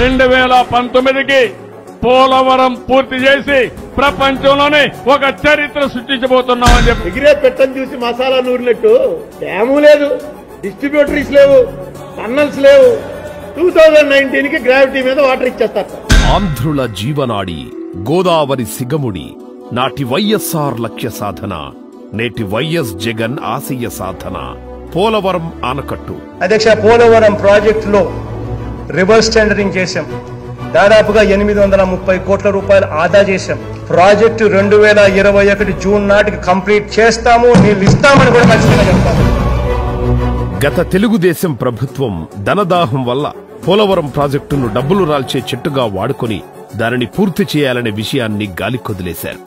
రెండు వేల పంతొమ్మిదికి పోలవరం పూర్తి చేసి ప్రపంచంలోనే ఒక చరిత్ర సృష్టించబోతున్నామని చెప్పి. ఎగిరే పెట్టని చూసి మసాలా నూరినట్టు డ్యాము లేదు. డిస్ట్రిబ్యూటరీస్ లేవు. టన్నల్స్ లేవు. టూ థౌజండ్ నైన్టీన్కి గ్రావిటీ మీద వాటర్ ఇచ్చేస్తారు. ఆంధ్రుల జీవనాడి గోదావరి సిగముడి నాటి వైఎస్ఆర్ లక్ష్య సాధన నేటి వైఎస్ జగన్ ఆశయ సాధన పోలవరం ఆనకట్టు. అధ్యక్ష పోలవరం ప్రాజెక్టులో రివర్స్ టెండరింగ్ చేశాం. దాదాపుగా ఎనిమిది వందల ముప్పై కోట్ల రూపాయలు ఆదా చేశాం. ప్రాజెక్టు రెండు వేల ఇరవై ఒకటి జూన్ నాటికి కంప్లీట్ చేస్తాము నీళ్ళు ఇస్తామని కూడా ఖచ్చితంగా చెప్తాము గత తెలుగుదేశం ప్రభుత్వం ధనదాహం వల్ల పోలవరం ప్రాజెక్టును డబ్బులు రాల్చే చెట్టుగా వాడుకొని దానిని పూర్తి చేయాలనే విషయాన్ని గాలికొదిలేశారు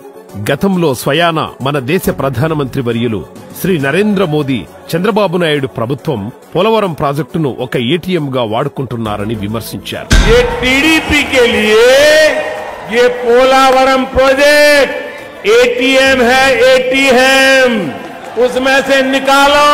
గతంలో స్వయాన మన దేశ ప్రధానమంత్రి వర్యులు శ్రీ నరేంద్ర మోదీ చంద్రబాబు నాయుడు ప్రభుత్వం పోలవరం ప్రాజెక్టును ఒక ఏటీఎంగా వాడుకుంటున్నారని విమర్శించారు ये टीडीपी के लिए ये पोलावरम प्रोजेक्ट एटीएम है एटीएम उसमें से निकालो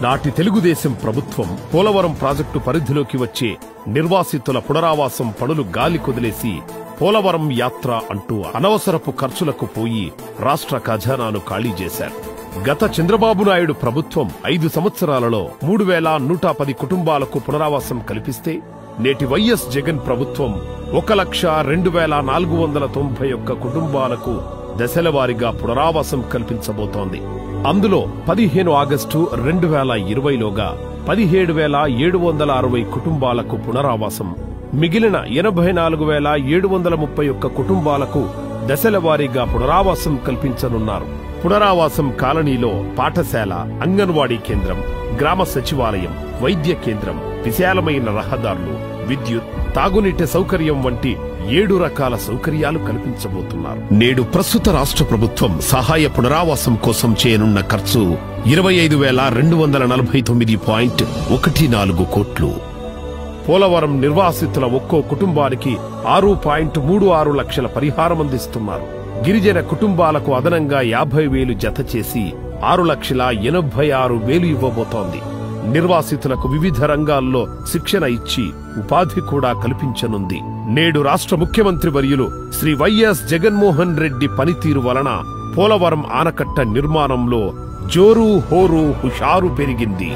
నాటి తెలుగుదేశం ప్రభుత్వం పోలవరం ప్రాజెక్టు పరిధిలోకి వచ్చే నిర్వాసితుల పునరావాసం పనులు గాలి కొదిలేసి పోలవరం యాత్ర అంటూ అనవసరపు ఖర్చులకు పోయి రాష్ట్ర ఖజానాను ఖాళీ చేశారు గత చంద్రబాబు నాయుడు ప్రభుత్వం ఐదు సంవత్సరాలలో మూడు వేల నూట పది కుటుంబాలకు పునరావాసం కల్పిస్తే నేటి వైఎస్ జగన్ ప్రభుత్వం ఒక లక్ష రెండు వేల నాలుగు వందల తొంభై ఒక్క కుటుంబాలకు దశలవారీగా పునరావాసం కల్పించబోతోంది. అందులో పదిహేను ఆగస్టు రెండు వేల ఇరవైలోగా పదిహేడు వేల ఏడు వందల అరవై కుటుంబాలకు పునరావాసం మిగిలిన ఎనభై నాలుగు వేల ఏడు వందల ముప్పై ఒక్క కుటుంబాలకు దశల వారీగా పునరావాసం కల్పించనున్నారు. పునరావాసం కాలనీలో పాఠశాల అంగన్వాడీ కేంద్రం గ్రామ సచివాలయం వైద్య కేంద్రం విశాలమైన రహదారులు విద్యుత్ తాగునీటి సౌకర్యం వంటి ఏడు రకాల సౌకర్యాలు కల్పించబోతున్నారు. నేడు ప్రస్తుత రాష్ట్ర ప్రభుత్వం సహాయ పునరావాసం కోసం చేయనున్న ఖర్చు ఇరవై ఐదు వేల రెండు వందల నలభై తొమ్మిది పాయింట్ ఒకటి నాలుగు కోట్లు. పోలవరం నిర్వాసితుల ఒక్కో కుటుంబానికి ఆరు పాయింట్ మూడు ఆరు లక్షల పరిహారం అందిస్తున్నారు. గిరిజన కుటుంబాలకు అదనంగా యాభై వేలు జత చేసి ఆరు లక్షల ఎనభై ఆరు వేలు ఇవ్వబోతోంది. నిర్వాసితులకు వివిధ రంగాల్లో శిక్షణ ఇచ్చి ఉపాధి కూడా కల్పించనుంది. నేడు రాష్ట్ర ముఖ్యమంత్రి వర్యులు శ్రీ వైఎస్ జగన్మోహన్ రెడ్డి పనితీరు వలన పోలవరం ఆనకట్ట నిర్మాణంలో జోరు హోరు హుషారు పెరిగింది.